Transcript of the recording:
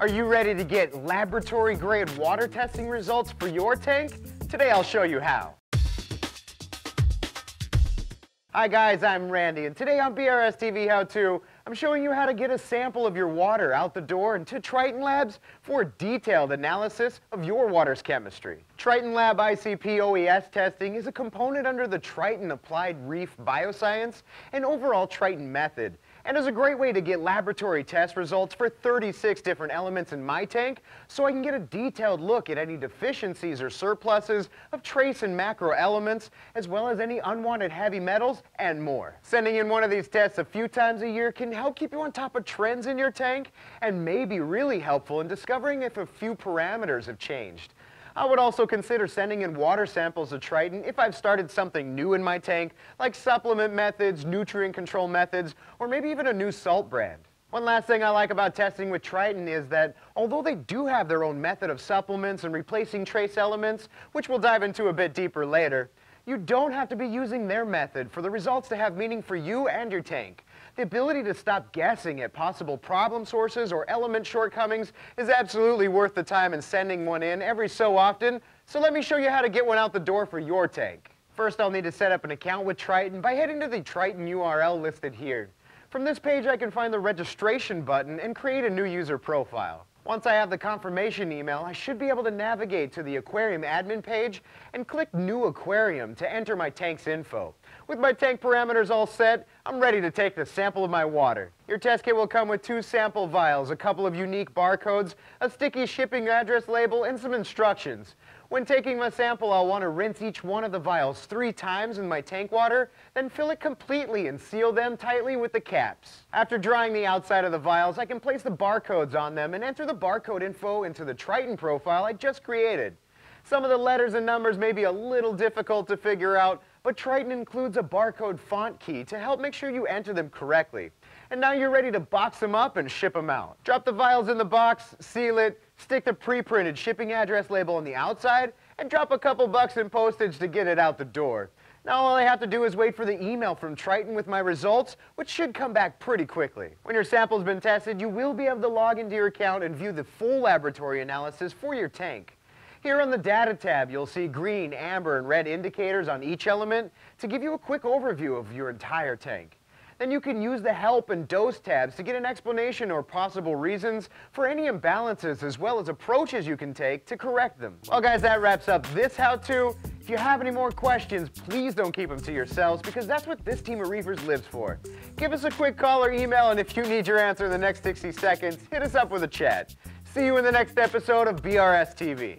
Are you ready to get laboratory grade water testing results for your tank? Today I'll show you how. Hi guys, I'm Randy, and today on BRS TV How To, I'm showing you how to get a sample of your water out the door into Triton Labs for a detailed analysis of your water's chemistry. Triton Lab ICP OES testing is a component under the Triton Applied Reef Bioscience and overall Triton method and is a great way to get laboratory test results for 36 different elements in my tank so I can get a detailed look at any deficiencies or surpluses of trace and macro elements as well as any unwanted heavy metals and more. Sending in one of these tests a few times a year can help keep you on top of trends in your tank and may be really helpful in discovering if a few parameters have changed. I would also consider sending in water samples of Triton if I've started something new in my tank, like supplement methods, nutrient control methods, or maybe even a new salt brand. One last thing I like about testing with Triton is that although they do have their own method of supplements and replacing trace elements, which we'll dive into a bit deeper later, you don't have to be using their method for the results to have meaning for you and your tank. The ability to stop guessing at possible problem sources or element shortcomings is absolutely worth the time in sending one in every so often, so let me show you how to get one out the door for your tank. First, I'll need to set up an account with Triton by heading to the Triton URL listed here. From this page, I can find the registration button and create a new user profile. Once I have the confirmation email, I should be able to navigate to the aquarium admin page and click New Aquarium to enter my tank's info. With my tank parameters all set, I'm ready to take the sample of my water. Your test kit will come with two sample vials, a couple of unique barcodes, a sticky shipping address label, and some instructions. When taking my sample, I'll want to rinse each one of the vials three times in my tank water, then fill it completely and seal them tightly with the caps. After drying the outside of the vials, I can place the barcodes on them and enter the barcode info into the Triton profile I just created. Some of the letters and numbers may be a little difficult to figure out, but Triton includes a barcode font key to help make sure you enter them correctly. And now you're ready to box them up and ship them out. Drop the vials in the box, seal it, stick the pre-printed shipping address label on the outside, and drop a couple bucks in postage to get it out the door. Now all I have to do is wait for the email from Triton with my results, which should come back pretty quickly. When your sample's been tested, you will be able to log into your account and view the full laboratory analysis for your tank. Here on the Data tab, you'll see green, amber, and red indicators on each element to give you a quick overview of your entire tank. Then you can use the Help and Dose tabs to get an explanation or possible reasons for any imbalances as well as approaches you can take to correct them. Well guys, that wraps up this how-to. If you have any more questions, please don't keep them to yourselves because that's what this team of reefers lives for. Give us a quick call or email and if you need your answer in the next 60 seconds, hit us up with a chat. See you in the next episode of BRS TV.